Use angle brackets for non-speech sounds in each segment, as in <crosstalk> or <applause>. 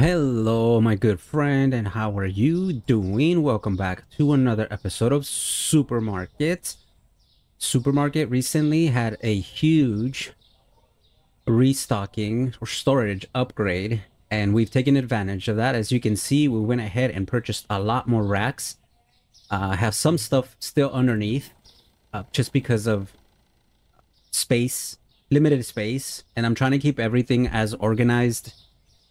Hello, my good friend, and how are you doing? Welcome back to another episode of Supermarket. Supermarket recently had a huge restocking or storage upgrade, and we've taken advantage of that. As you can see, we went ahead and purchased a lot more racks. Uh, have some stuff still underneath, uh, just because of space, limited space, and I'm trying to keep everything as organized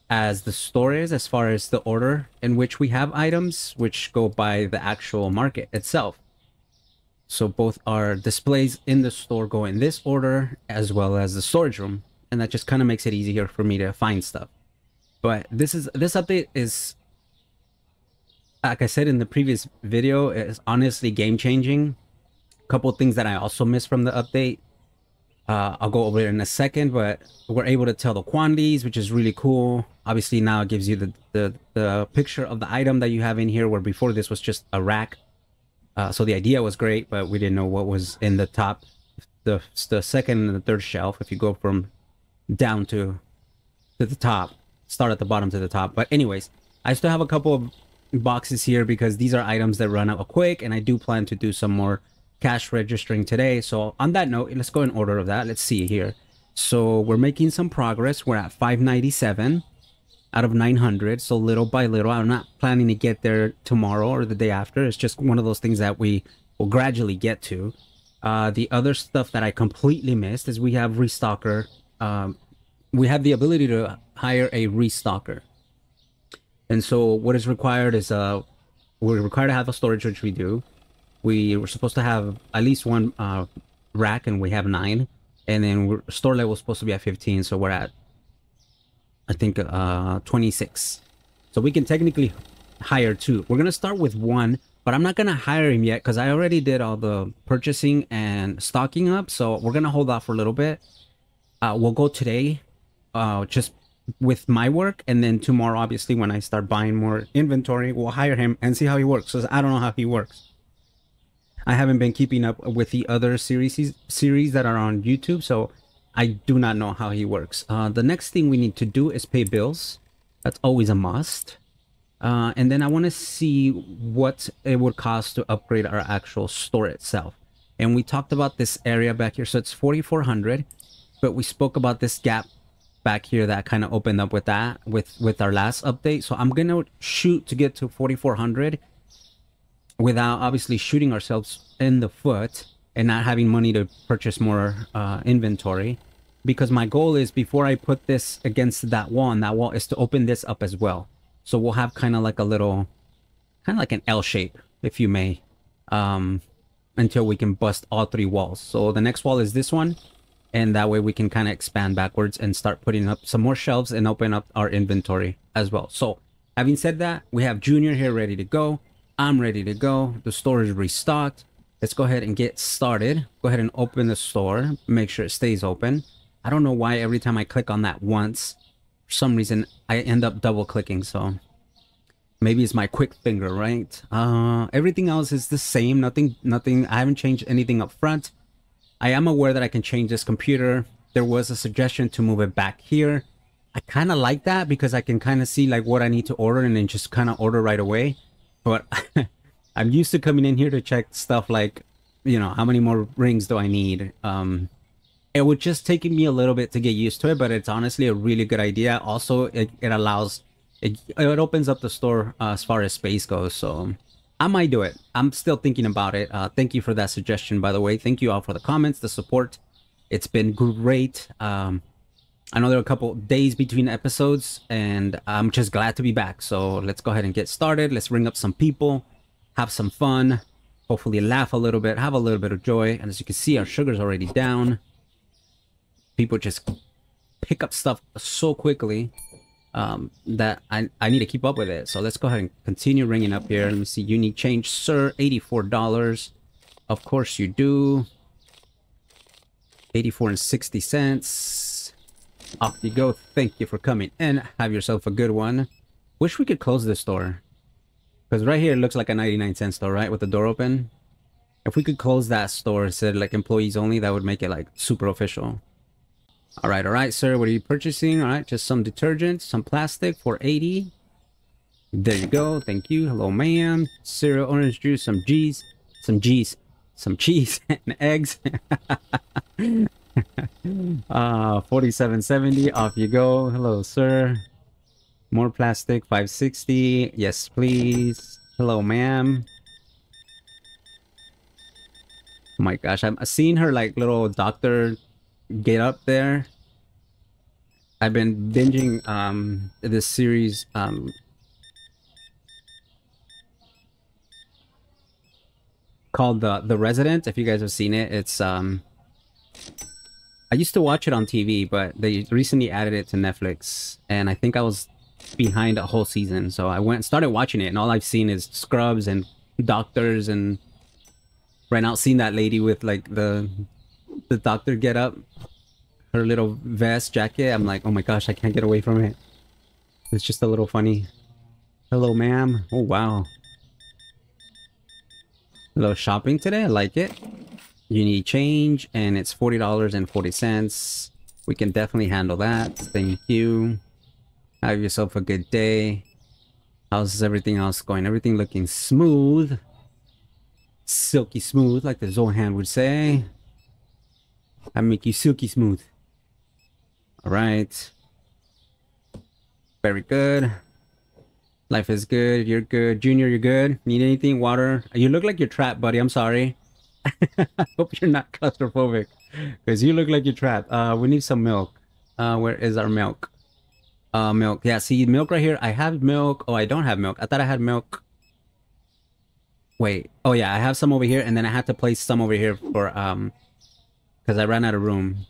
as the store is as far as the order in which we have items which go by the actual market itself. So both our displays in the store go in this order as well as the storage room. And that just kind of makes it easier for me to find stuff. But this is this update is like i said in the previous video is honestly game changing a couple things that i also missed from the update. Uh, I'll go over it in a second, but we're able to tell the quantities, which is really cool. Obviously, now it gives you the, the, the picture of the item that you have in here, where before this was just a rack. Uh, so the idea was great, but we didn't know what was in the top, the, the second and the third shelf. If you go from down to, to the top, start at the bottom to the top. But anyways, I still have a couple of boxes here because these are items that run out quick, and I do plan to do some more cash registering today. So on that note, let's go in order of that. Let's see here. So we're making some progress. We're at 597 out of 900. So little by little, I'm not planning to get there tomorrow or the day after. It's just one of those things that we will gradually get to. Uh, the other stuff that I completely missed is we have restocker. Um, we have the ability to hire a restocker. And so what is required is uh, we're required to have a storage, which we do we were supposed to have at least one uh, rack and we have nine and then store level is supposed to be at 15 so we're at i think uh 26 so we can technically hire two. We're gonna start with one but i'm not gonna hire him yet because i already did all the purchasing and stocking up so we're gonna hold off for a little bit. Uh we'll go today uh just with my work and then tomorrow obviously when i start buying more inventory we'll hire him and see how he works because i don't know how he works. I haven't been keeping up with the other series series that are on YouTube, so I do not know how he works. Uh, the next thing we need to do is pay bills. That's always a must. Uh, and then I want to see what it would cost to upgrade our actual store itself. And we talked about this area back here. So it's 4,400, but we spoke about this gap back here that kind of opened up with that, with, with our last update. So I'm going to shoot to get to 4,400 without obviously shooting ourselves in the foot and not having money to purchase more uh, inventory. Because my goal is before I put this against that wall and that wall is to open this up as well. So we'll have kind of like a little, kind of like an L shape, if you may, um, until we can bust all three walls. So the next wall is this one. And that way we can kind of expand backwards and start putting up some more shelves and open up our inventory as well. So having said that, we have Junior here ready to go. I'm ready to go. The store is restocked. Let's go ahead and get started. Go ahead and open the store. Make sure it stays open. I don't know why every time I click on that once, for some reason, I end up double clicking. So maybe it's my quick finger, right? Uh, everything else is the same. Nothing, nothing. I haven't changed anything up front. I am aware that I can change this computer. There was a suggestion to move it back here. I kind of like that because I can kind of see like what I need to order and then just kind of order right away but <laughs> I'm used to coming in here to check stuff like, you know, how many more rings do I need? Um, it would just take me a little bit to get used to it, but it's honestly a really good idea. Also, it, it allows, it, it opens up the store uh, as far as space goes. So I might do it. I'm still thinking about it. Uh, thank you for that suggestion, by the way. Thank you all for the comments, the support. It's been great. Um, I know there are a couple days between episodes, and I'm just glad to be back. So let's go ahead and get started. Let's ring up some people, have some fun, hopefully laugh a little bit, have a little bit of joy. And as you can see, our sugar's already down. People just pick up stuff so quickly um, that I, I need to keep up with it. So let's go ahead and continue ringing up here. Let me see. Unique change, sir. $84. Of course you do. 84 and 60 cents. Off you go. Thank you for coming in. Have yourself a good one. Wish we could close this store. Because right here it looks like a 99 cent store, right? With the door open. If we could close that store, said like employees only, that would make it like super official. All right, all right, sir. What are you purchasing? All right, just some detergent, some plastic for 80. There you go. Thank you. Hello, ma'am. Cereal, orange juice, some G's, some G's, some cheese <laughs> and eggs. <laughs> uh, 4770. Off you go. Hello, sir. More plastic, 560. Yes, please. Hello, ma'am. Oh my gosh, I'm seeing her like little doctor get up there. I've been binging um this series um called the the Resident. If you guys have seen it, it's um I used to watch it on TV, but they recently added it to Netflix, and I think I was behind a whole season, so I went started watching it, and all I've seen is scrubs and doctors and right now seeing that lady with like the the doctor get up her little vest jacket i'm like oh my gosh i can't get away from it. It's just a little funny. Hello ma'am. Oh wow. A little shopping today i like it. You need change and it's forty dollars and 40 cents. We can definitely handle that. Thank you have yourself a good day how's everything else going everything looking smooth silky smooth, like the Zohan would say. I make you silky smooth. All right. Very good. Life is good. You're good. Junior, you're good. Need anything? Water? You look like you're trapped, buddy. I'm sorry. I <laughs> hope you're not claustrophobic. Because you look like you're trapped. Uh, we need some milk. Uh, where is our milk? Uh, milk. Yeah, see, milk right here. I have milk. Oh, I don't have milk. I thought I had milk. Wait. Oh yeah, I have some over here, and then I had to place some over here for um, because I ran out of room.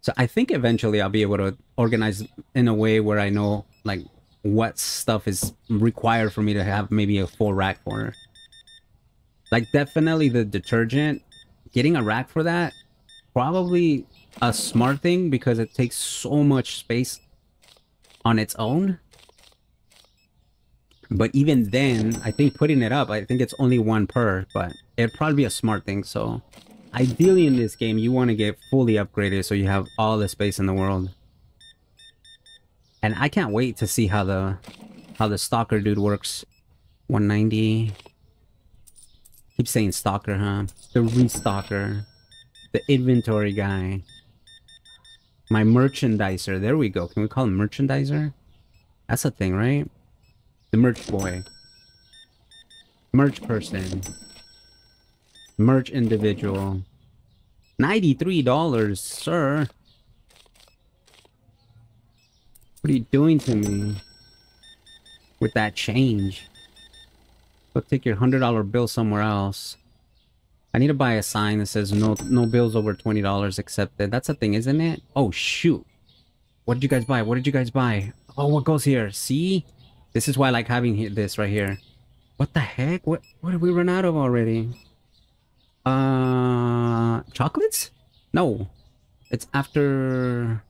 So I think eventually I'll be able to organize in a way where I know like what stuff is required for me to have maybe a full rack for. Like definitely the detergent, getting a rack for that, probably a smart thing because it takes so much space on its own. But even then, I think putting it up, I think it's only one per, but it'd probably be a smart thing. So ideally in this game, you want to get fully upgraded so you have all the space in the world. And I can't wait to see how the how the stalker dude works. 190. Keep saying stalker, huh? The restocker. The inventory guy. My merchandiser. There we go. Can we call him merchandiser? That's a thing, right? The merch boy. Merch person. Merch individual. $93, sir. What are you doing to me? With that change. Go take your $100 bill somewhere else. I need to buy a sign that says no no bills over $20 accepted. That's a thing, isn't it? Oh, shoot. What did you guys buy? What did you guys buy? Oh, what goes here? See? This is why I like having this right here. What the heck? What what did we run out of already? Uh, chocolates? No, it's after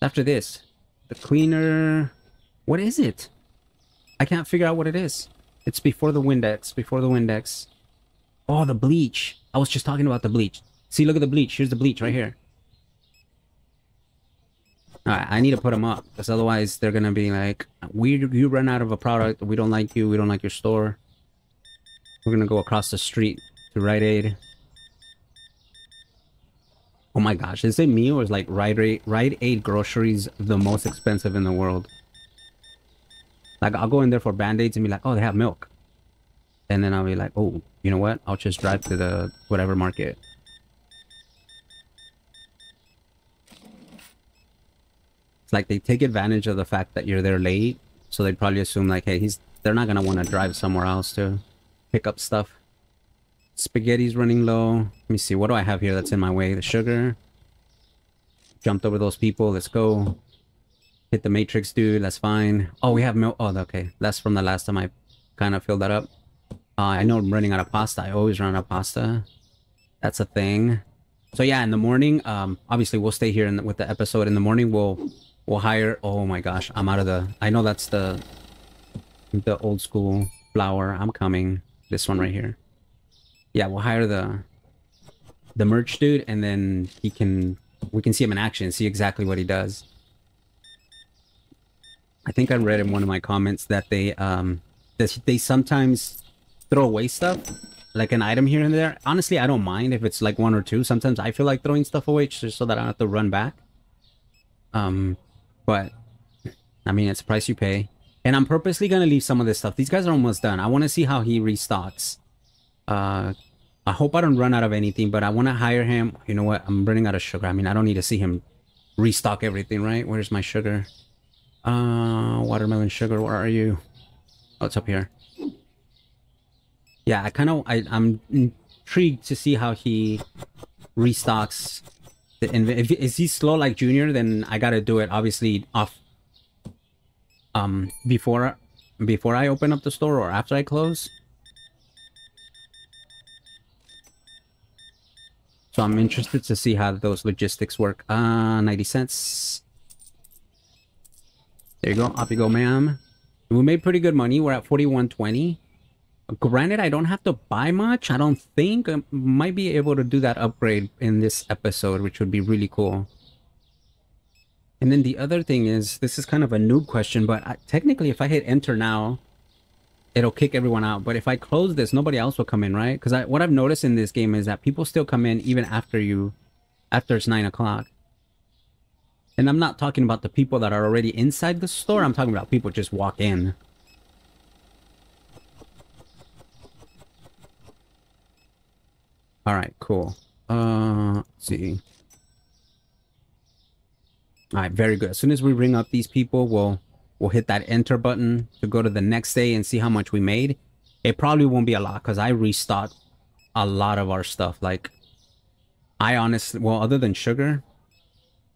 after this. The cleaner. What is it? I can't figure out what it is. It's before the Windex. Before the Windex. Oh, the bleach. I was just talking about the bleach. See, look at the bleach. Here's the bleach right here. Alright, I need to put them up, because otherwise they're gonna be like, we you run out of a product, we don't like you, we don't like your store. We're gonna go across the street to Rite Aid. Oh my gosh, is it me or is like Rite Aid, Rite Aid groceries the most expensive in the world? Like I'll go in there for band-aids and be like, oh, they have milk. And then I'll be like, oh, you know what? I'll just drive to the whatever market. It's like they take advantage of the fact that you're there late so they probably assume like hey he's they're not gonna want to drive somewhere else to pick up stuff. Spaghetti's running low. Let me see what do i have here that's in my way? The sugar. Jumped over those people let's go. Hit the matrix dude that's fine. Oh we have milk oh okay that's from the last time i kind of filled that up uh, i know i'm running out of pasta i always run out of pasta that's a thing so yeah in the morning um obviously we'll stay here in with the episode in the morning we'll We'll hire... Oh my gosh, I'm out of the... I know that's the... The old school flour. I'm coming. This one right here. Yeah, we'll hire the... The merch dude, and then he can we can see him in action, see exactly what he does. I think I read in one of my comments that they um that they sometimes throw away stuff, like an item here and there. Honestly, I don't mind if it's like one or two. Sometimes I feel like throwing stuff away just so that I don't have to run back. Um, but I mean, it's a price you pay. And I'm purposely gonna leave some of this stuff. These guys are almost done. I want to see how he restocks. Uh, I hope I don't run out of anything, but I want to hire him. You know what? I'm running out of sugar. I mean, I don't need to see him restock everything, right? Where's my sugar? Uh, watermelon sugar, where are you? Oh, it's up here. Yeah, I kind of, I, I'm intrigued to see how he restocks. The, if is he slow like Junior, then I gotta do it obviously off. Um, before, before I open up the store or after I close. So I'm interested to see how those logistics work. Uh, 90 cents. There you go. Off you go, ma'am. We made pretty good money. We're at 4120. Granted, I don't have to buy much. I don't think I might be able to do that upgrade in this episode, which would be really cool. And then the other thing is, this is kind of a noob question, but I, technically if I hit enter now, it'll kick everyone out. But if I close this, nobody else will come in, right? Because what I've noticed in this game is that people still come in even after you, after it's 9 o'clock. And I'm not talking about the people that are already inside the store. I'm talking about people just walk in. All right, cool. Uh, see. All right, very good. As soon as we ring up these people, we'll we'll hit that enter button to go to the next day and see how much we made. It probably won't be a lot because I restocked a lot of our stuff. Like, I honestly, well, other than sugar,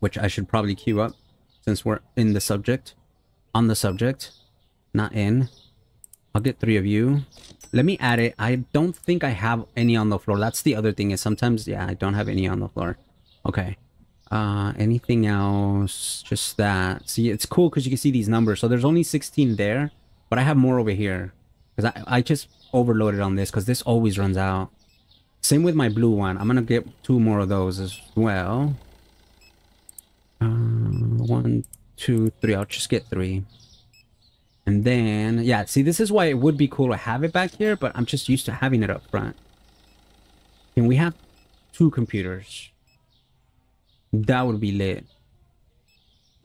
which I should probably queue up since we're in the subject, on the subject, not in. I'll get three of you. Let me add it. I don't think I have any on the floor. That's the other thing is sometimes, yeah, I don't have any on the floor. Okay. Uh, anything else? Just that. See, it's cool because you can see these numbers. So there's only 16 there, but I have more over here. Because I, I just overloaded on this because this always runs out. Same with my blue one. I'm going to get two more of those as well. Uh, one, two, three. I'll just get three. And then, yeah, see, this is why it would be cool to have it back here, but I'm just used to having it up front. Can we have two computers? That would be lit.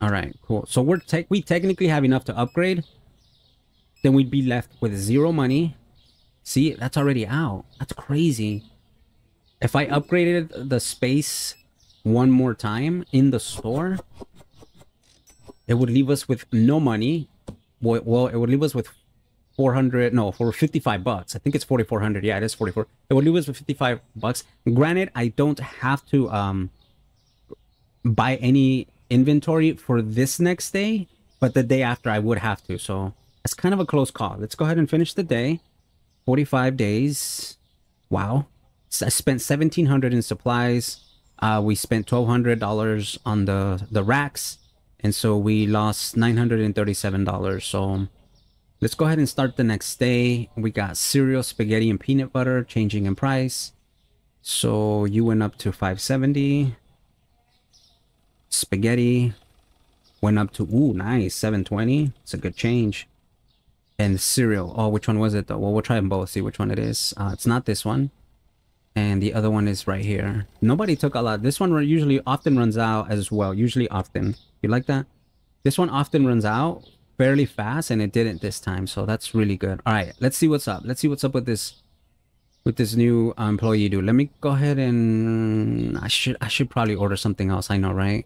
All right, cool. So we're te we technically have enough to upgrade. Then we'd be left with zero money. See, that's already out. That's crazy. If I upgraded the space one more time in the store, it would leave us with no money well, it would leave us with 400 no for 55 bucks. I think it's 4400 yeah it is 44 it would leave us with 55 bucks. Granted i don't have to um buy any inventory for this next day but the day after i would have to. So it's kind of a close call. Let's go ahead and finish the day. 45 days. Wow. I spent 1700 in supplies. Uh we spent 1200 dollars on the the racks and so we lost $937 so let's go ahead and start the next day. We got cereal spaghetti and peanut butter changing in price. So you went up to 570 spaghetti went up to ooh nice 720 it's a good change. And cereal oh which one was it though? Well we'll try them both see which one it is. Uh, it's not this one and the other one is right here nobody took a lot this one usually often runs out as well usually often you like that? This one often runs out fairly fast and it didn't this time. So that's really good. All right, let's see what's up. Let's see what's up with this with this new employee do. Let me go ahead and I should I should probably order something else. I know, right?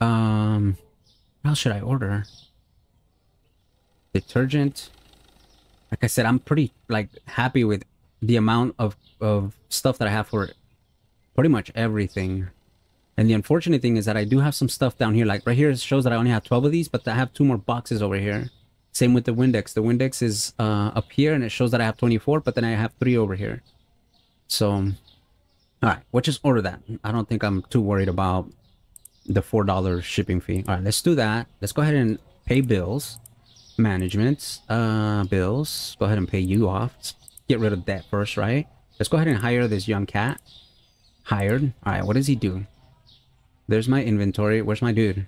Um else should I order? Detergent. Like I said, I'm pretty like happy with the amount of of stuff that I have for pretty much everything. And the unfortunate thing is that I do have some stuff down here. Like right here, it shows that I only have 12 of these, but I have two more boxes over here. Same with the Windex. The Windex is uh, up here and it shows that I have 24, but then I have three over here. So, all right, we'll just order that. I don't think I'm too worried about the $4 shipping fee. All right, let's do that. Let's go ahead and pay bills. Management, uh, bills. Go ahead and pay you off. Get rid of that first, right? Let's go ahead and hire this young cat. Hired. All right, what does he do? There's my inventory. Where's my dude?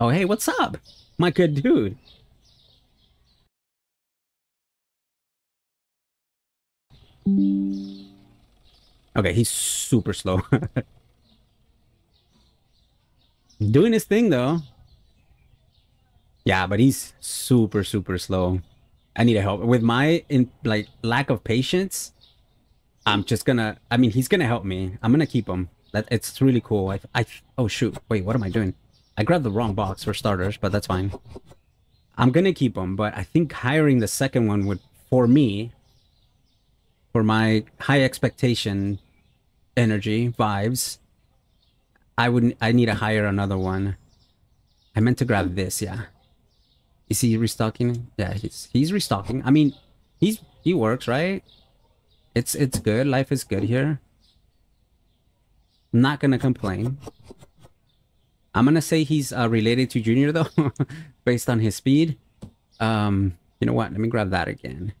Oh, hey, what's up? My good dude. Okay, he's super slow. <laughs> Doing his thing though. Yeah, but he's super super slow. I need to help with my in like lack of patience. I'm just gonna. I mean, he's gonna help me. I'm gonna keep him. That it's really cool. I. I. Oh shoot! Wait, what am I doing? I grabbed the wrong box for starters, but that's fine. I'm gonna keep him, but I think hiring the second one would, for me, for my high expectation energy vibes, I would I need to hire another one. I meant to grab this, yeah. Is he restocking? Yeah, he's he's restocking. I mean, he's he works, right? It's it's good. Life is good here. I'm not gonna complain. I'm gonna say he's uh, related to Junior though, <laughs> based on his speed. Um, you know what? Let me grab that again.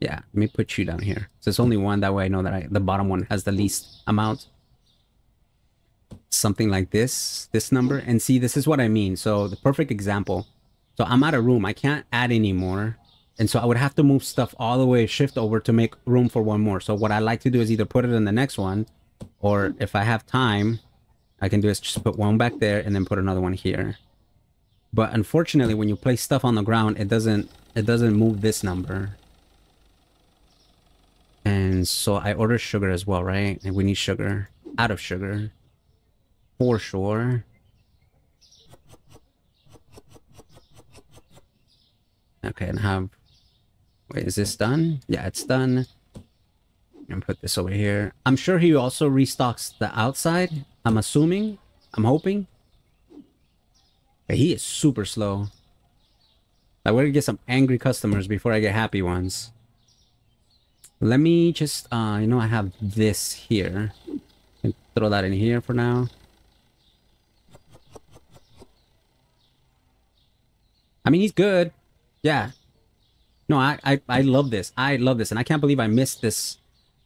Yeah, let me put you down here. So it's only one. That way I know that I, the bottom one has the least amount. Something like this, this number. And see, this is what I mean. So the perfect example. So I'm out of room. I can't add anymore. And so I would have to move stuff all the way, shift over to make room for one more. So what I like to do is either put it in the next one, or if I have time, I can do is just put one back there and then put another one here. But unfortunately, when you place stuff on the ground, it doesn't it doesn't move this number. And so I order sugar as well, right? And we need sugar. Out of sugar. For sure. Okay, and have... Wait, is this done? Yeah, it's done. And put this over here. I'm sure he also restocks the outside. I'm assuming. I'm hoping. But he is super slow. I want to get some angry customers before I get happy ones. Let me just, uh, you know, I have this here. throw that in here for now. I mean, he's good. Yeah. No, I, I, I love this. I love this. And I can't believe I missed this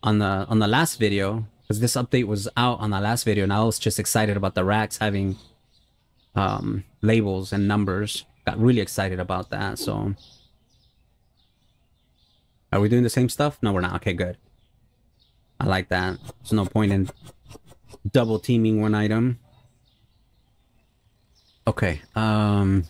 on the, on the last video. Because this update was out on the last video. And I was just excited about the racks having um, labels and numbers. Got really excited about that. So are we doing the same stuff? No, we're not. Okay, good. I like that. There's no point in double teaming one item. Okay, um...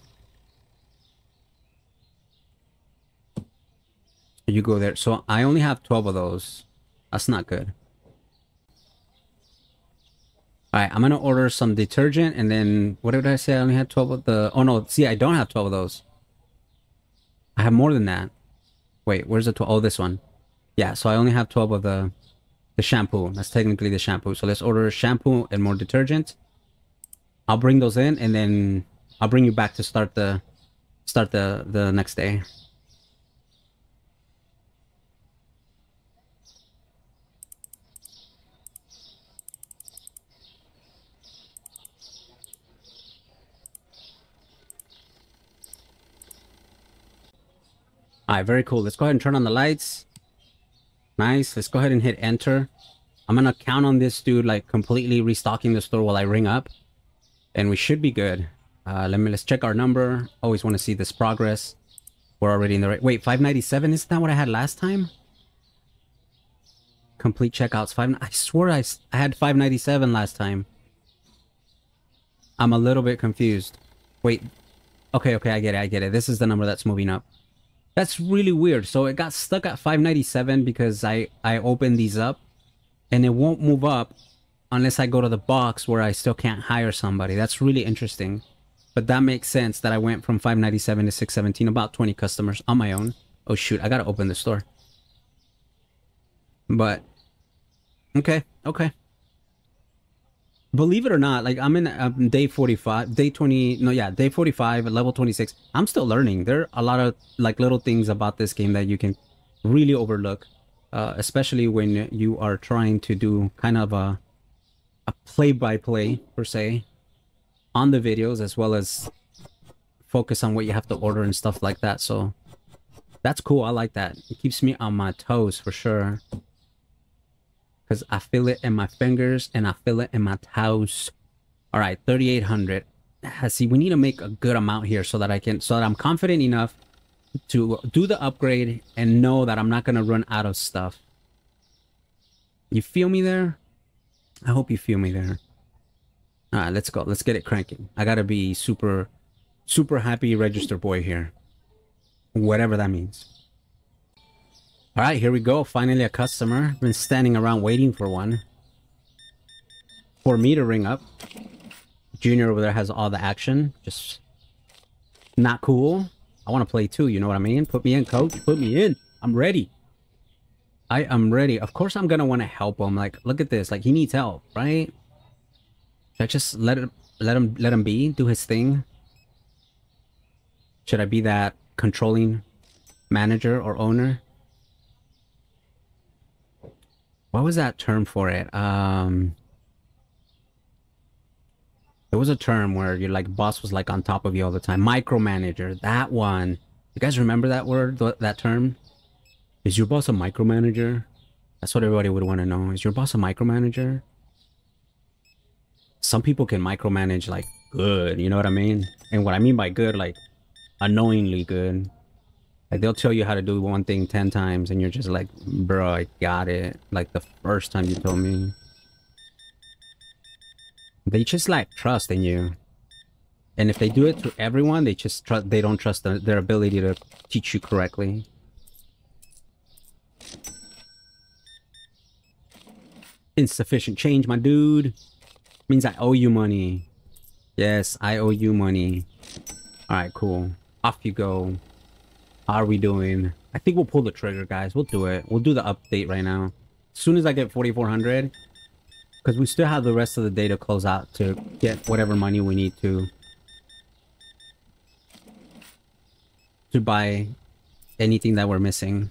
You go there. So I only have 12 of those. That's not good. Alright, I'm gonna order some detergent and then... What did I say? I only had 12 of the... Oh no, see, I don't have 12 of those. I have more than that. Wait, where's the 12? Oh, this one. Yeah, so I only have 12 of the the shampoo. That's technically the shampoo. So let's order shampoo and more detergent. I'll bring those in and then I'll bring you back to start the start the the next day. Alright, very cool. Let's go ahead and turn on the lights. Nice. Let's go ahead and hit enter. I'm gonna count on this dude like completely restocking the store while I ring up. And we should be good. Uh, let me let's check our number. Always want to see this progress. We're already in the right. Wait, 597. Isn't that what I had last time? Complete checkouts. Five. I swear I I had 597 last time. I'm a little bit confused. Wait. Okay, okay, I get it. I get it. This is the number that's moving up. That's really weird. So it got stuck at 597 because I, I opened these up and it won't move up unless I go to the box where I still can't hire somebody. That's really interesting. But that makes sense that I went from 597 to 617, about 20 customers on my own. Oh shoot, I gotta open the store. But, okay, okay believe it or not, like I'm in um, day 45, day 20, no, yeah, day 45, level 26. I'm still learning. There are a lot of like little things about this game that you can really overlook, uh, especially when you are trying to do kind of a, a play-by-play -play, per se on the videos as well as focus on what you have to order and stuff like that. So that's cool. I like that. It keeps me on my toes for sure. Because I feel it in my fingers and I feel it in my toes. All right, 3,800. Ah, see, we need to make a good amount here so that I can, so that I'm confident enough to do the upgrade and know that I'm not going to run out of stuff. You feel me there? I hope you feel me there. All right, let's go. Let's get it cranking. I got to be super, super happy register boy here. Whatever that means. All right, here we go. Finally a customer. Been standing around waiting for one. For me to ring up. Junior over there has all the action. Just not cool. I want to play too, you know what I mean? Put me in, coach. Put me in. I'm ready. I am ready. Of course I'm going to want to help him. Like, look at this. Like, he needs help, right? Should I just let it, let him, let him be? Do his thing? Should I be that controlling manager or owner? What was that term for it? Um... There was a term where your like boss was like on top of you all the time. Micromanager. That one. You guys remember that word? Th that term? Is your boss a micromanager? That's what everybody would want to know. Is your boss a micromanager? Some people can micromanage like good, you know what I mean? And what I mean by good, like annoyingly good. Like they'll tell you how to do one thing 10 times and you're just like, bro, I got it. Like the first time you told me. They just lack trust in you. And if they do it to everyone, they just trust they don't trust their, their ability to teach you correctly. Insufficient change, my dude. Means I owe you money. Yes, I owe you money. Alright, cool. Off you go. Are we doing? I think we'll pull the trigger, guys. We'll do it. We'll do the update right now. As soon as I get 4,400, because we still have the rest of the day to close out to get whatever money we need to. To buy anything that we're missing.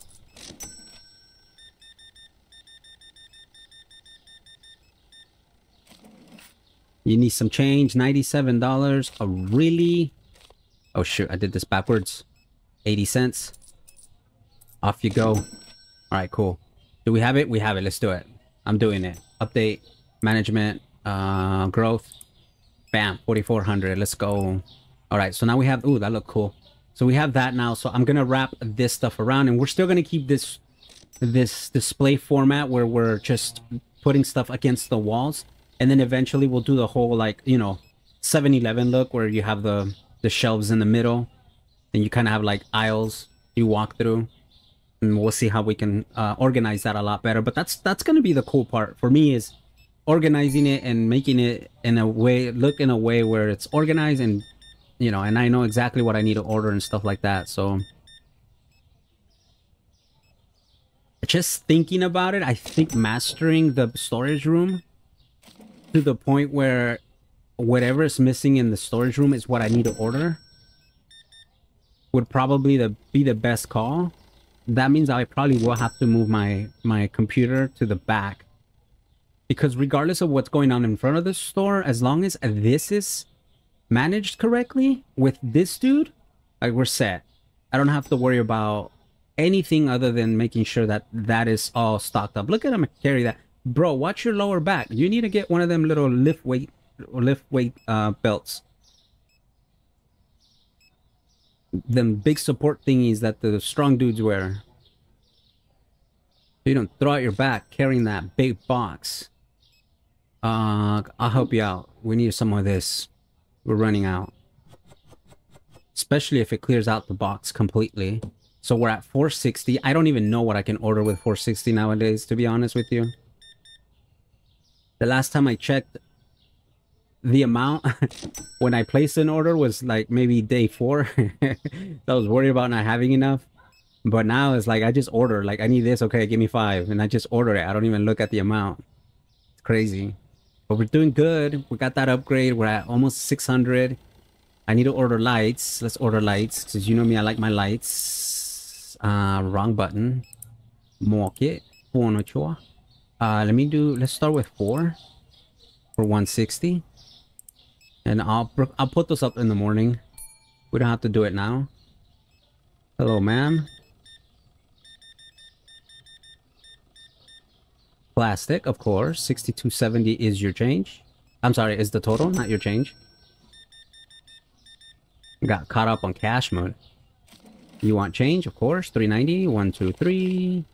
You need some change. $97. A really... Oh shoot, I did this backwards. 80 cents. Off you go. Alright, cool. Do we have it? We have it. Let's do it. I'm doing it. Update management, uh, growth. Bam, 4,400. Let's go. All right, so now we have, ooh, that look cool. So we have that now. So I'm going to wrap this stuff around and we're still going to keep this, this display format where we're just putting stuff against the walls. And then eventually we'll do the whole like, you know, 7-Eleven look where you have the, the shelves in the middle and you kind of have like aisles you walk through. And we'll see how we can uh, organize that a lot better. But that's, that's going to be the cool part for me is organizing it and making it in a way look in a way where it's organized and you know and I know exactly what I need to order and stuff like that. So just thinking about it I think mastering the storage room to the point where whatever is missing in the storage room is what I need to order would probably the, be the best call that means I probably will have to move my my computer to the back because regardless of what's going on in front of the store, as long as this is managed correctly with this dude, like we're set. I don't have to worry about anything other than making sure that that is all stocked up. Look at him carry that. Bro, watch your lower back. You need to get one of them little lift weight lift weight uh, belts. Them big support thingies that the strong dudes wear. So you don't throw out your back carrying that big box. Uh, I'll help you out. We need some of this. We're running out. Especially if it clears out the box completely. So we're at 460. I don't even know what I can order with 460 nowadays, to be honest with you. The last time I checked, the amount <laughs> when I placed an order was like maybe day four. <laughs> I was worried about not having enough. But now it's like I just order, like I need this, okay, give me five. And I just order it. I don't even look at the amount. It's crazy. But we're doing good. We got that upgrade. We're at almost 600. I need to order lights. Let's order lights. Because you know me, I like my lights. Uh, wrong button. Market. Uh, let me do, let's start with four. For 160. And I'll, I'll put this up in the morning. We don't have to do it now. Hello, ma'am. Plastic, of course. 6270 is your change. I'm sorry, is the total, not your change. Got caught up on cash mode. You want change, of course. 390, 1, 2, 3,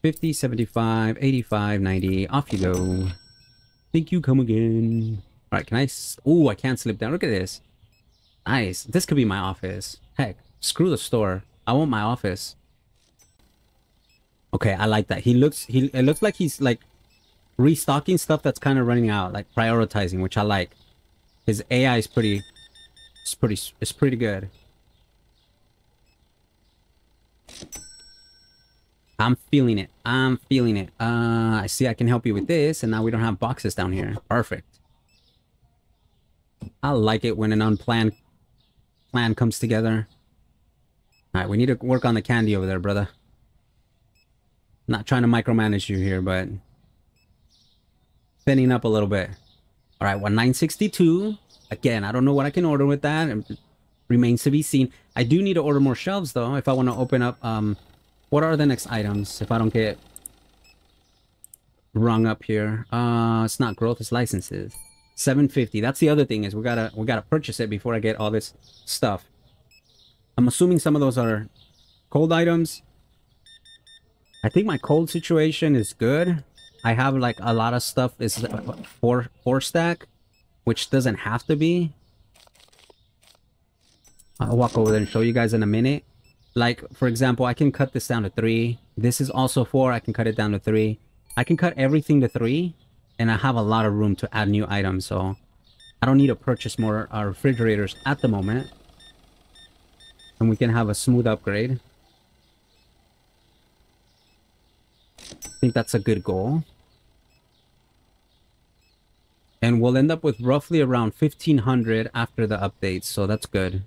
50, 75, 85, 90. Off you go. Think you come again. Alright, can I... Oh, I can't slip down. Look at this. Nice. This could be my office. Heck, screw the store. I want my office. Okay, I like that. He looks... He It looks like he's, like, restocking stuff that's kind of running out. Like, prioritizing, which I like. His AI is pretty... It's pretty... It's pretty good. I'm feeling it. I'm feeling it. Uh, I see I can help you with this, and now we don't have boxes down here. Perfect. I like it when an unplanned plan comes together. Alright, we need to work on the candy over there, brother. Not trying to micromanage you here, but... Thinning up a little bit. Alright, 1962. Again, I don't know what I can order with that. It remains to be seen. I do need to order more shelves, though, if I want to open up... um what are the next items if I don't get rung up here? Uh, it's not growth, it's licenses. 750. That's the other thing is we gotta we gotta purchase it before I get all this stuff. I'm assuming some of those are cold items. I think my cold situation is good. I have like a lot of stuff is four four stack, which doesn't have to be. I'll walk over there and show you guys in a minute. Like, for example, I can cut this down to 3. This is also 4. I can cut it down to 3. I can cut everything to 3. And I have a lot of room to add new items, so... I don't need to purchase more uh, refrigerators at the moment. And we can have a smooth upgrade. I think that's a good goal. And we'll end up with roughly around 1500 after the updates, so that's good.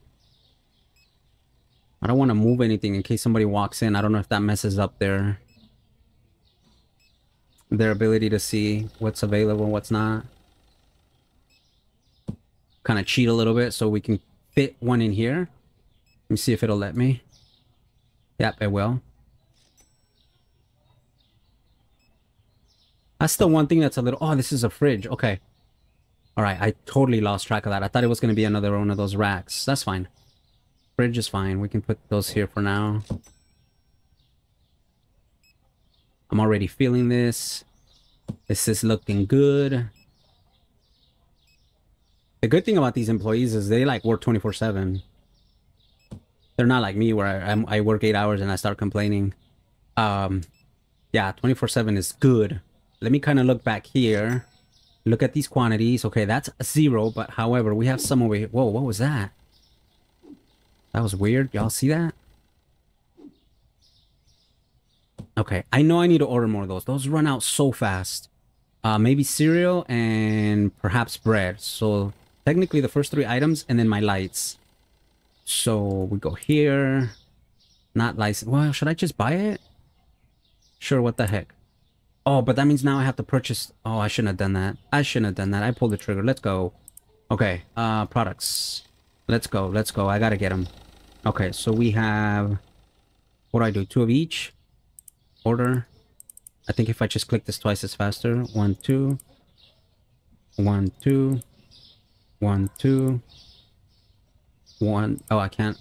I don't want to move anything in case somebody walks in. I don't know if that messes up their their ability to see what's available and what's not. Kind of cheat a little bit so we can fit one in here. Let me see if it'll let me. Yep, it will. That's the one thing that's a little... Oh, this is a fridge. Okay. Alright, I totally lost track of that. I thought it was going to be another one of those racks. That's fine. Fridge is fine. We can put those here for now. I'm already feeling this. This is looking good. The good thing about these employees is they like work 24 7. They're not like me where I, I work eight hours and I start complaining. Um, yeah, 24 7 is good. Let me kind of look back here. Look at these quantities. Okay, that's zero, but however, we have some over here. Whoa, what was that? That was weird. Y'all see that? Okay, I know I need to order more of those. Those run out so fast. Uh, maybe cereal and perhaps bread. So technically the first three items and then my lights. So we go here. Not license. Well, should I just buy it? Sure, what the heck. Oh, but that means now I have to purchase... Oh, I shouldn't have done that. I shouldn't have done that. I pulled the trigger. Let's go. Okay, uh, products. Let's go, let's go. I gotta get them. Okay, so we have... What do I do? Two of each? Order. I think if I just click this twice, it's faster. One, two. One, two. One, two. One. Oh, I can't.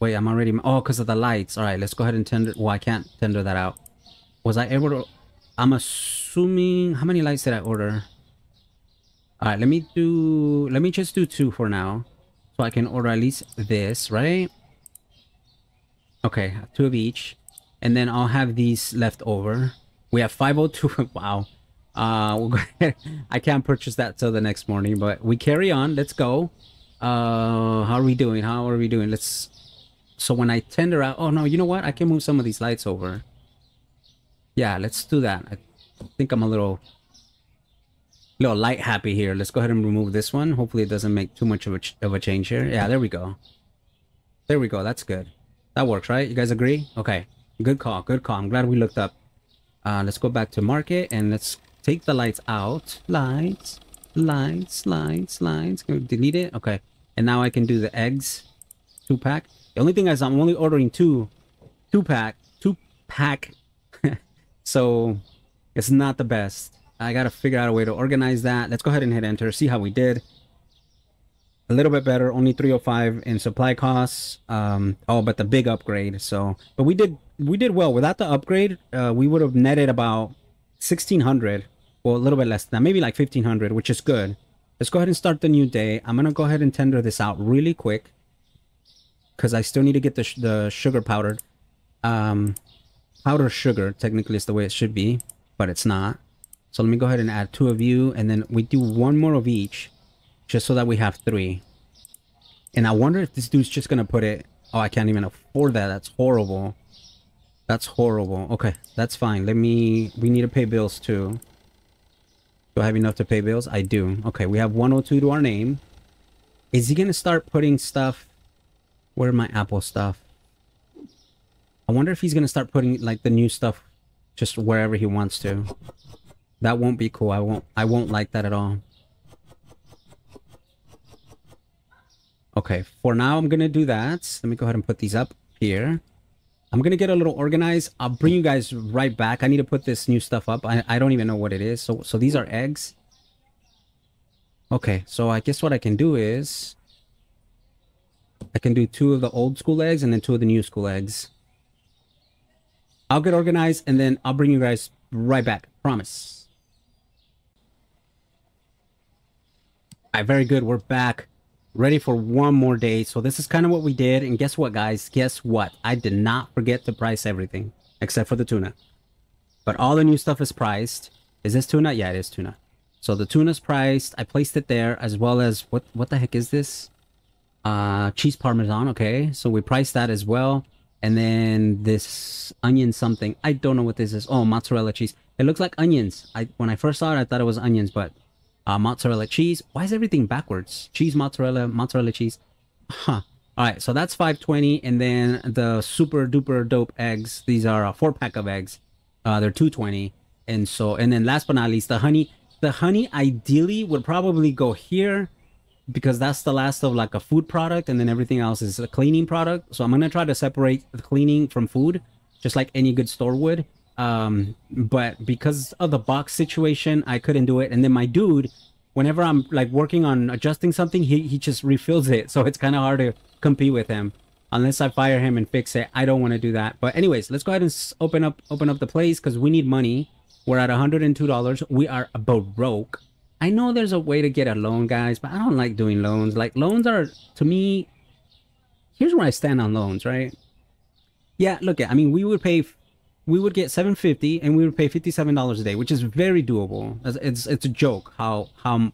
Wait, I'm already... Oh, because of the lights. All right, let's go ahead and tender... Well, I can't tender that out. Was I able to... I'm assuming... How many lights did I order? All right, let me do... Let me just do two for now. So I can order at least this, right? Okay, two of each. And then I'll have these left over. We have 502. <laughs> wow. Uh, we'll. <laughs> I can't purchase that till the next morning, but we carry on. Let's go. Uh, how are we doing? How are we doing? Let's. So when I tender out, oh no, you know what? I can move some of these lights over. Yeah, let's do that. I think I'm a little, little light happy here. Let's go ahead and remove this one. Hopefully it doesn't make too much of a, of a change here. Yeah, there we go. There we go. That's good. That works, right? You guys agree? Okay. Good call. Good call. I'm glad we looked up. Uh, let's go back to market and let's take the lights out. Lights, lights, lights, lights. Delete it? Okay. And now I can do the eggs. Two pack. The only thing is I'm only ordering two. Two pack. Two pack. <laughs> so It's not the best. I gotta figure out a way to organize that. Let's go ahead and hit enter, see how we did. A little bit better, only 305 in supply costs. Um, oh, but the big upgrade. So, but we did we did well without the upgrade. Uh, we would have netted about 1600, or a little bit less than that, maybe like 1500, which is good. Let's go ahead and start the new day. I'm gonna go ahead and tender this out really quick because I still need to get the the sugar powdered. Um, powder sugar technically is the way it should be, but it's not. So let me go ahead and add two of you, and then we do one more of each, just so that we have three. And I wonder if this dude's just gonna put it. Oh, I can't even afford that. That's horrible. That's horrible. Okay, that's fine. Let me... We need to pay bills too. Do I have enough to pay bills? I do. Okay, we have 102 to our name. Is he gonna start putting stuff... Where my Apple stuff? I wonder if he's gonna start putting like the new stuff just wherever he wants to. That won't be cool. I won't I won't like that at all. Okay, for now I'm gonna do that. Let me go ahead and put these up here. I'm gonna get a little organized. I'll bring you guys right back. I need to put this new stuff up. I, I don't even know what it is. So so these are eggs. Okay, so I guess what I can do is I can do two of the old school eggs and then two of the new school eggs. I'll get organized and then I'll bring you guys right back. Promise. All right, very good. We're back ready for one more day. So this is kind of what we did. And guess what, guys? Guess what? I did not forget to price everything except for the tuna. But all the new stuff is priced. Is this tuna? Yeah, it is tuna. So the tuna's priced. I placed it there as well as what what the heck is this? Uh cheese parmesan, okay. So we priced that as well. And then this onion something. I don't know what this is. Oh, mozzarella cheese. It looks like onions. I when I first saw it, I thought it was onions, but uh, mozzarella cheese. Why is everything backwards? Cheese, mozzarella, mozzarella cheese. Huh. All right, so that's 520, and then the super duper dope eggs. These are a four pack of eggs. Uh, they're 220, and so and then last but not least, the honey. The honey ideally would probably go here because that's the last of like a food product, and then everything else is a cleaning product. So I'm gonna try to separate the cleaning from food, just like any good store would. Um, but because of the box situation, I couldn't do it. And then my dude, whenever I'm like working on adjusting something, he, he just refills it. <laughs> So it's kind of hard to compete with him unless I fire him and fix it. I don't want to do that. But anyways, let's go ahead and open up, open up the place because we need money. We're at $102. We are about broke. I know there's a way to get a loan, guys, but I don't like doing loans. Like loans are to me, here's where I stand on loans, right? Yeah, look, I mean, we would pay we would get 750 and we would pay $57 a day, which is very doable. It's it's a joke how how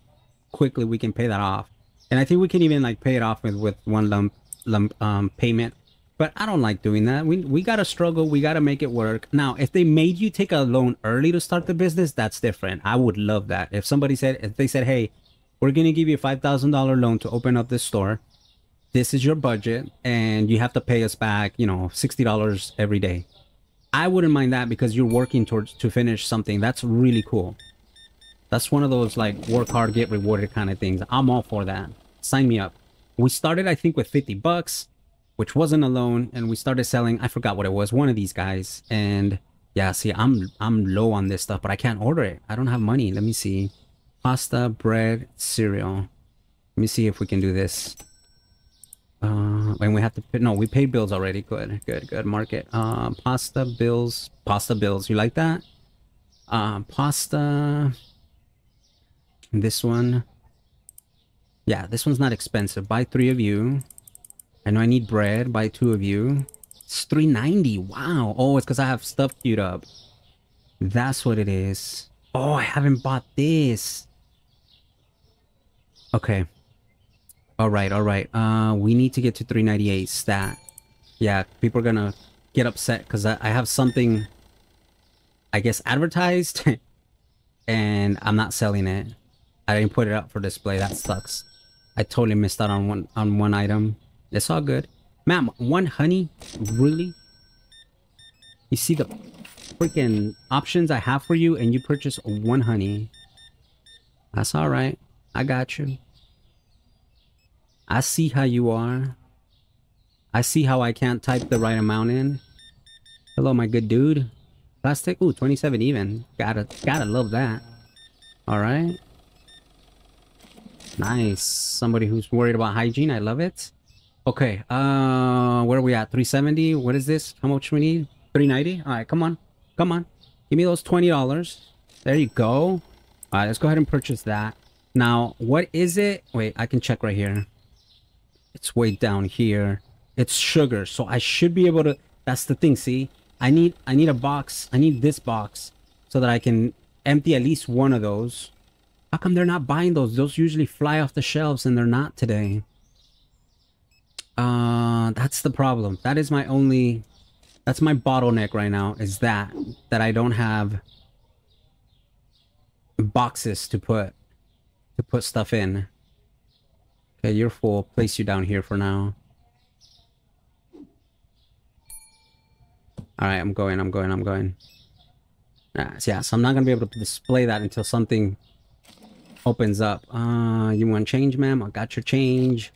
quickly we can pay that off. And I think we can even like pay it off with with one lump lump um payment. But I don't like doing that. We we got to struggle, we got to make it work. Now, if they made you take a loan early to start the business, that's different. I would love that. If somebody said if they said, "Hey, we're going to give you a $5,000 loan to open up this store. This is your budget and you have to pay us back, you know, $60 every day." I wouldn't mind that because you're working towards to finish something. That's really cool. That's one of those like work hard, get rewarded kind of things. I'm all for that. Sign me up. We started, I think, with 50 bucks, which wasn't a loan, and we started selling. I forgot what it was. One of these guys, and yeah, see, I'm I'm low on this stuff, but I can't order it. I don't have money. Let me see. Pasta, bread, cereal. Let me see if we can do this. Uh, and we have to pay, no, we paid bills already. Good, good, good. Market. Uh, pasta bills, pasta bills. You like that? Uh, pasta. This one. Yeah, this one's not expensive. Buy three of you. I know I need bread. Buy two of you. It's 390. Wow. Oh, it's because I have stuff queued up. That's what it is. Oh, I haven't bought this. Okay. All right, all right. Uh, we need to get to 398 stat. Yeah, people are gonna get upset because I, I have something, I guess, advertised, <laughs> and I'm not selling it. I didn't put it up for display. That sucks. I totally missed out on one on one item. It's all good. Ma'am, one honey? Really? You see the freaking options I have for you and you purchase one honey. That's alright. I got you. I see how you are. I see how I can't type the right amount in. Hello, my good dude. plastic. Ooh, 27 even. Gotta, gotta love that. All right. Nice. Somebody who's worried about hygiene. I love it. Okay. Uh, where are we at? 370. What is this? How much we need? 390. All right. Come on. Come on. Give me those $20. There you go. All right. Let's go ahead and purchase that. Now, what is it? Wait, I can check right here. It's way down here. It's sugar. So I should be able to... That's the thing, see? I need I need a box. I need this box so that I can empty at least one of those. How come they're not buying those? Those usually fly off the shelves and they're not today. Uh, that's the problem. That is my only... That's my bottleneck right now, is that. That I don't have boxes to put to put stuff in. Okay, you're full. Place you down here for now. Alright, I'm going, I'm going, I'm going. Uh, so yeah, so I'm not gonna be able to display that until something opens up. Uh, you want change, ma'am? I got your change.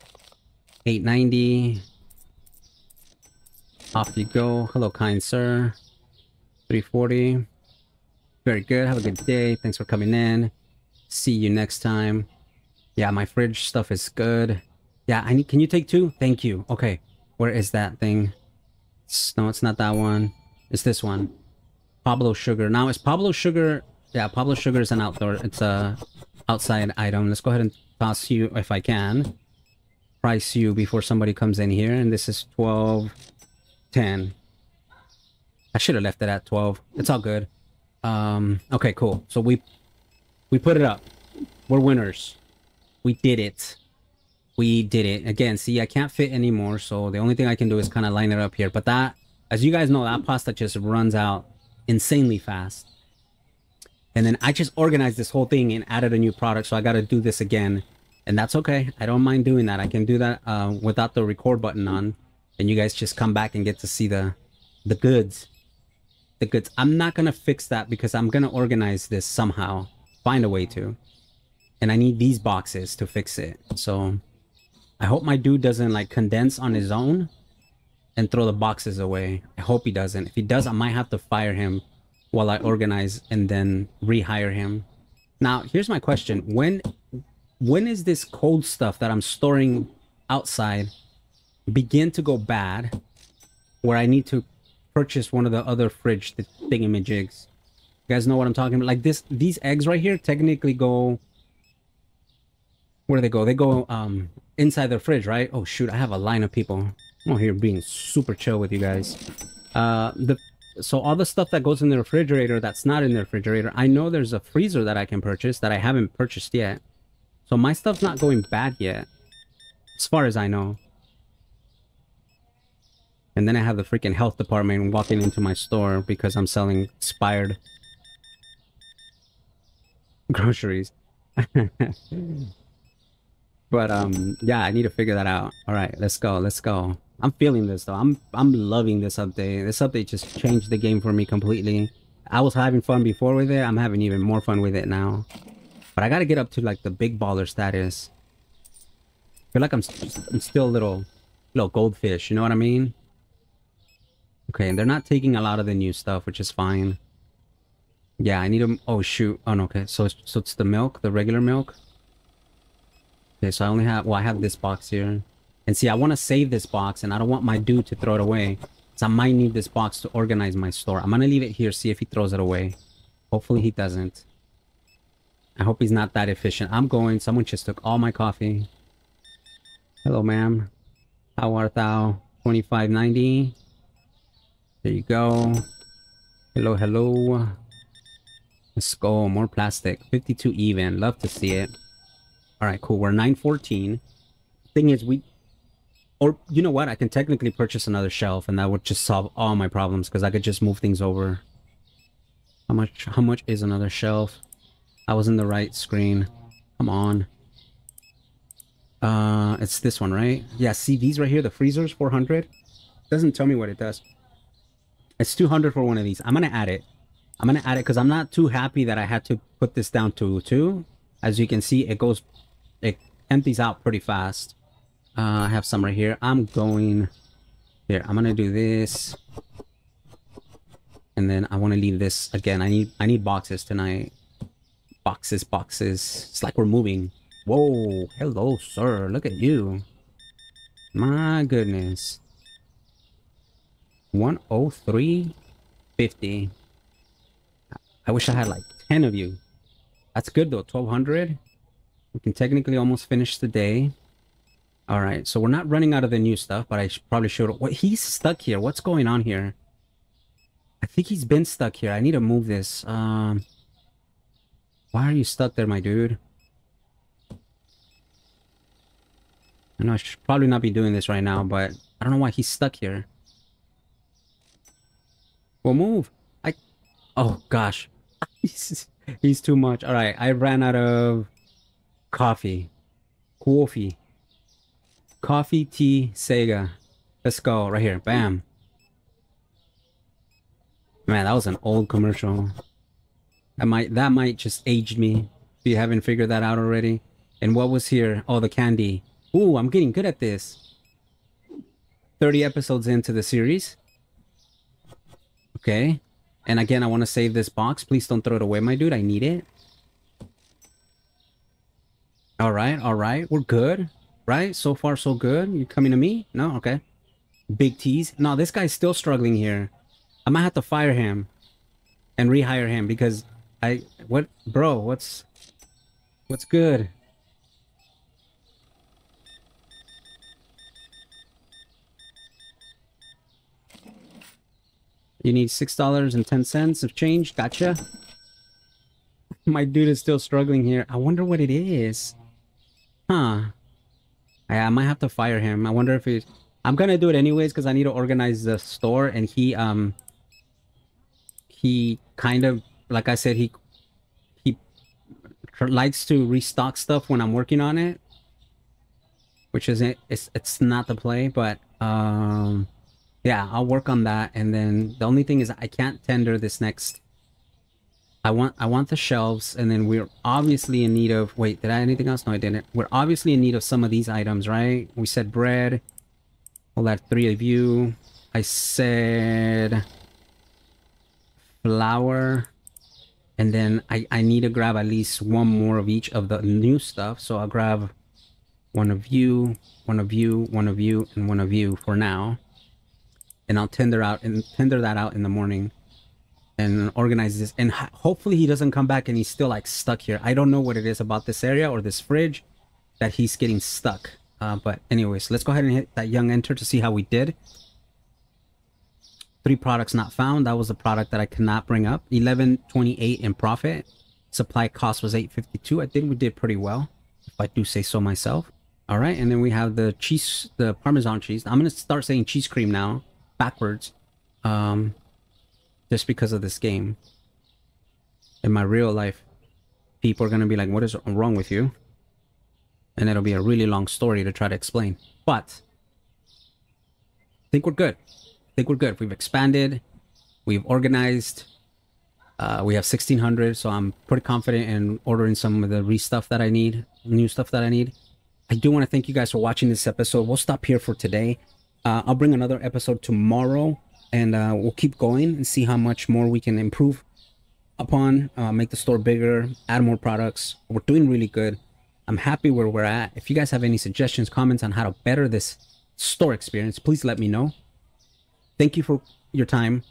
890. Off you go. Hello, kind sir. 340. Very good. Have a good day. Thanks for coming in. See you next time. Yeah, my fridge stuff is good. Yeah, I need. Can you take two? Thank you. Okay, where is that thing? It's, no, it's not that one. It's this one. Pablo Sugar. Now, is Pablo Sugar... Yeah, Pablo Sugar is an outdoor... It's a outside item. Let's go ahead and toss you if I can. Price you before somebody comes in here. And this is 12... 10. I should have left it at 12. It's all good. Um, okay, cool. So we we put it up. We're winners. We did it. We did it. Again, see, I can't fit anymore, so the only thing I can do is kind of line it up here. But that as you guys know, that pasta just runs out insanely fast. And then I just organized this whole thing and added a new product, so I got to do this again. And that's okay. I don't mind doing that. I can do that uh, without the record button on. And you guys just come back and get to see the the goods. The goods. I'm not going to fix that because I'm going to organize this somehow. Find a way to. And I need these boxes to fix it. So I hope my dude doesn't like condense on his own and throw the boxes away. I hope he doesn't. If he does, I might have to fire him while I organize and then rehire him. Now, here's my question. When when is this cold stuff that I'm storing outside begin to go bad where I need to purchase one of the other fridge thingamajigs? You guys know what I'm talking about? Like this these eggs right here technically go where do they go? They go um inside the fridge, right? Oh shoot, I have a line of people. I'm here being super chill with you guys. Uh, the so all the stuff that goes in the refrigerator that's not in the refrigerator, I know there's a freezer that I can purchase that I haven't purchased yet. So my stuff's not going bad yet, as far as I know. And then I have the freaking health department walking into my store because I'm selling expired <laughs> groceries. <laughs> but um, yeah, I need to figure that out. All right, let's go. Let's go. I'm feeling this though. I'm I'm loving this update. This update just changed the game for me completely. I was having fun before with it. I'm having even more fun with it now. But I gotta get up to like the big baller status. I feel like I'm, I'm still a little, little goldfish. You know what I mean? Okay, and they're not taking a lot of the new stuff, which is fine. Yeah, I need them. Oh shoot. Oh no. Okay, so so it's the milk, the regular milk. Okay, so I only have. Well, I have this box here. And see, I want to save this box and I don't want my dude to throw it away. So I might need this box to organize my store. I'm going to leave it here, see if he throws it away. Hopefully he doesn't. I hope he's not that efficient. I'm going. Someone just took all my coffee. Hello, ma'am. How art thou? 2590. There you go. Hello, hello. Let's go. More plastic. 52 even. Love to see it. Alright, cool. We're 914. Thing is, we or, you know what? I can technically purchase another shelf and that would just solve all my problems because I could just move things over. How much, how much is another shelf? I was in the right screen. Come on. Uh, it's this one, right? Yeah, see these right here, the freezers, 400. Doesn't tell me what it does. It's 200 for one of these. I'm gonna add it. I'm gonna add it because I'm not too happy that I had to put this down to two. As you can see, it goes, empties out pretty fast. Uh, I have some right here. I'm going... Here, I'm gonna do this. and then I want to leave this again. I need I need boxes tonight. Boxes, boxes. It's like we're moving. Whoa, hello, sir. Look at you. My goodness. 103.50. I wish I had like 10 of you. That's good though, 1200. We can technically almost finish the day. All right, so we're not running out of the new stuff, but I sh probably should. What he's stuck here. What's going on here? I think he's been stuck here. I need to move this. Um, why are you stuck there, my dude? I know I should probably not be doing this right now, but I don't know why he's stuck here. Well, move. I. Oh gosh, <laughs> he's he's too much. All right, I ran out of coffee, coffee. Coffee, tea, Sega. Let's go. Right here. Bam. Man, that was an old commercial. That might that might just aged me. If you haven't figured that out already. And what was here? Oh, the candy. Ooh, I'm getting good at this. 30 episodes into the series. Okay. And again, I want to save this box. Please don't throw it away, my dude. I need it. All right, all right. We're good right? So far, so good. You coming to me? No? Okay. Big tease. No, this guy's still struggling here. I might have to fire him and rehire him because I... What? Bro, what's... What's good? You need $6.10 of change? Gotcha. <laughs> My dude is still struggling here. I wonder what it is. Huh. I, I might have to fire him. I wonder if he's... I'm gonna do it anyways because I need to organize the store and he um he kind of like I said he he likes to restock stuff when I'm working on it which isn't it's it's not the play but um yeah I'll work on that and then the only thing is I can't tender this next I want I want the shelves and then we're obviously in need of wait did I anything else? No I didn't. We're obviously in need of some of these items right? We said bread. All that three of you. I said flour. And then I, I need to grab at least one more of each of the new stuff. So I'll grab one of you one of you one of you and one of you for now. And I'll tender out and tender that out in the morning and organize this. And hopefully he doesn't come back and he's still like stuck here. I don't know what it is about this area or this fridge that he's getting stuck. Uh, but anyways let's go ahead and hit that young enter to see how we did. Three products not found. That was the product that i cannot bring up. 1128 in profit. Supply cost was 852 i think we did pretty well if i do say so myself. All right and then we have the cheese the parmesan cheese. I'm gonna start saying cheese cream now backwards. Um just because of this game. In my real life, people are going to be like, what is wrong with you? And it'll be a really long story to try to explain. But I think we're good. I think we're good. We've expanded. We've organized. Uh, we have 1600, so I'm pretty confident in ordering some of the re-stuff that I need, new stuff that I need. I do want to thank you guys for watching this episode. We'll stop here for today. Uh, I'll bring another episode tomorrow and uh, we'll keep going and see how much more we can improve upon uh, make the store bigger add more products. We're doing really good. I'm happy where we're at. If you guys have any suggestions comments on how to better this store experience please let me know. Thank you for your time.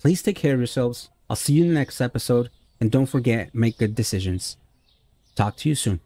Please take care of yourselves. I'll see you in the next episode. And don't forget make good decisions. Talk to you soon